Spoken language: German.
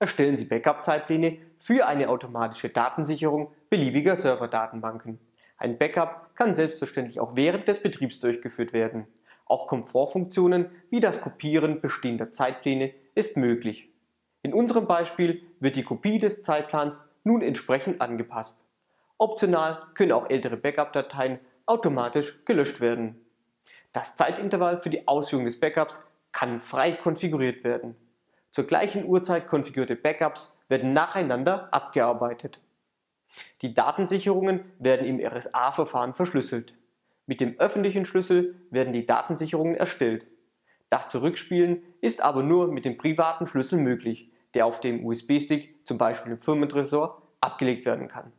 erstellen Sie Backup-Zeitpläne für eine automatische Datensicherung beliebiger Serverdatenbanken. Ein Backup kann selbstverständlich auch während des Betriebs durchgeführt werden. Auch Komfortfunktionen wie das Kopieren bestehender Zeitpläne ist möglich. In unserem Beispiel wird die Kopie des Zeitplans nun entsprechend angepasst. Optional können auch ältere Backup-Dateien automatisch gelöscht werden. Das Zeitintervall für die Ausführung des Backups kann frei konfiguriert werden. Zur gleichen Uhrzeit konfigurierte Backups werden nacheinander abgearbeitet. Die Datensicherungen werden im RSA-Verfahren verschlüsselt. Mit dem öffentlichen Schlüssel werden die Datensicherungen erstellt. Das Zurückspielen ist aber nur mit dem privaten Schlüssel möglich, der auf dem USB-Stick, zum Beispiel im Firmentresor, abgelegt werden kann.